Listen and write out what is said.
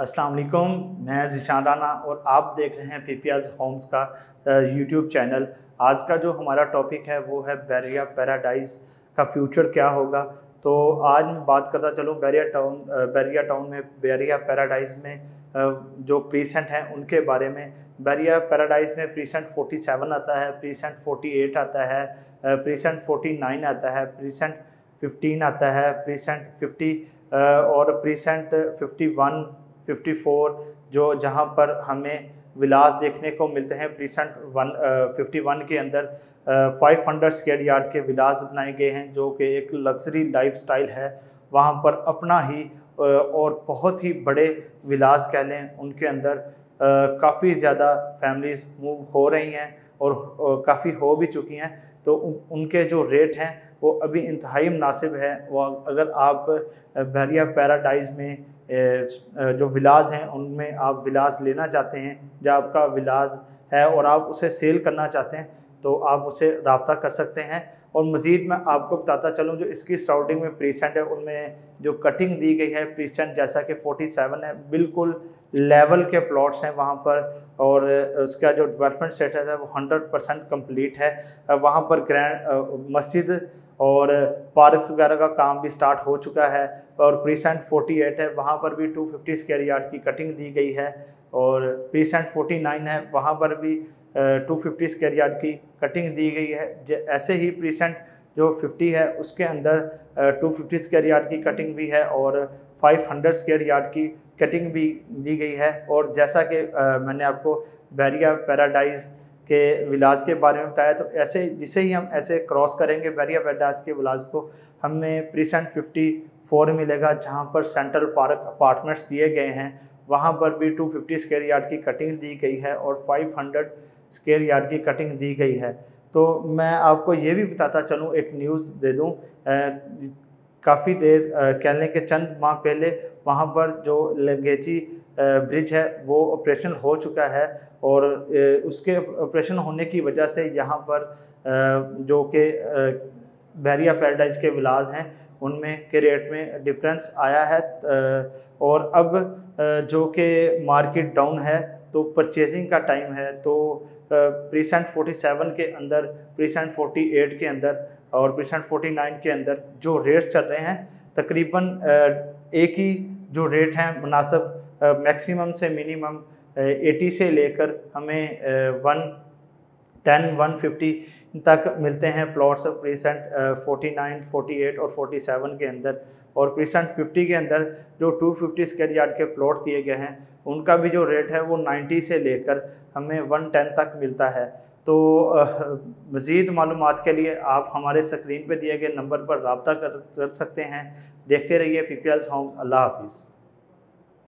अस्सलाम वालेकुम, मैं ज़िशान राना और आप देख रहे हैं पी होम्स का यूट्यूब चैनल। आज का जो हमारा टॉपिक है, वो है बैरिया पैराडाइज का फ्यूचर क्या होगा? तो आज मैं बात करता चलूँ बैरिया टाउन बैरिया टाउन में बैरिया पैराडाइज में जो प्रीसेंट हैं उनके बारे में। बैरिया पैराडाइज में प्रीसेंट 47 आता है, प्रीसेंट 48 आता है प्रीसेंट 49 आता है, प्रीसेंट 15 आता है, प्रीसेंट 50 और प्रीसेंट 51 54 जो जहाँ पर हमें विलास देखने को मिलते हैं। प्रीसेंट वन फिफ्टी वन के अंदर फाइव हंड्रेड स्केयर यार्ड के विलास बनाए गए हैं, जो कि एक लग्जरी लाइफ स्टाइल है। वहाँ पर अपना ही और बहुत ही बड़े विलास कह लें, उनके अंदर काफ़ी ज़्यादा फैमिलीज़ मूव हो रही हैं और काफ़ी हो भी चुकी हैं। तो उनके जो रेट हैं वो अभी इंतहाई मुनासिब है। वो अगर आप बहरिया पैराडाइज़ में जो विलास हैं, उनमें आप विलास लेना चाहते हैं जब आपका विलास है और आप उसे सेल करना चाहते हैं तो आप उसे रबता कर सकते हैं। और मज़ीद मैं आपको बताता चलूँ जो इसकी सराउंडिंग में प्रीसेंट है, उनमें जो कटिंग दी गई है प्रीसेंट जैसा कि 47 है, बिल्कुल लेवल के प्लॉट्स हैं वहाँ पर। और उसका जो डेवलपमेंट सेटल है, वो 100 परसेंट कंप्लीट है। वहाँ पर ग्रैंड मस्जिद और पार्क्स वगैरह का काम भी स्टार्ट हो चुका है और प्रीसेंट 48 है, वहाँ पर भी 250 स्क्वायर यार्ड की कटिंग दी गई है और प्रीसेंट 49 है, वहाँ पर भी टू फिफ्टी स्क्वायर यार्ड की कटिंग दी गई है। ऐसे ही प्रीसेंट जो 50 है, उसके अंदर टू फिफ्टी स्क्वायर यार्ड की कटिंग भी है और 500 स्क्वायर यार्ड की कटिंग भी दी गई है। और जैसा कि मैंने आपको बैरिया पैराडाइज़ के विलास के बारे में बताया तो ऐसे जिसे ही हम ऐसे क्रॉस करेंगे, बैरिया पैराडाइज के विलास को, हमें प्रीसेंट 54 मिलेगा, जहाँ पर सेंट्रल पार्क अपार्टमेंट्स दिए गए हैं। वहाँ पर भी 250 स्क्वायर यार्ड की कटिंग दी गई है और 500 स्केयर यार्ड की कटिंग दी गई है। तो मैं आपको ये भी बताता चलूँ, एक न्यूज़ दे दूँ काफ़ी देर कहने के चंद माह पहले वहाँ पर जो लंगेची ब्रिज है, वो ऑपरेशन हो चुका है और उसके ऑपरेशन होने की वजह से यहाँ पर जो कि बैरिया पैराडाइज के विलाज हैं, उनमें के रेट में डिफरेंस आया है और अब जो कि मार्केट डाउन है तो परचेजिंग का टाइम है तो प्रीसेंट 47 के अंदर प्रीसेंट 48 के अंदर और प्रीसेंट 49 के अंदर जो रेट्स चल रहे हैं, तकरीबन एक ही जो रेट हैं, मुनासब मैक्सिमम से मिनिमम एटी से लेकर हमें वन टेन वन फिफ्टी तक मिलते हैं plots precinct forty nine forty eight और फोर्टी सेवन के अंदर। और प्रीसेंट फिफ्टी के अंदर जो टू फिफ्टी स्क्वायर यार्ड के प्लॉट दिए गए हैं उनका भी जो रेट है वो नाइन्टी से लेकर हमें वन टेन तक मिलता है। तो मज़ीद मालूम के लिए आप हमारे स्क्रीन पर दिए गए नंबर पर रबता कर, कर सकते हैं। देखते रहिए पी पी एल्स होम अल्लाह हाफिज़।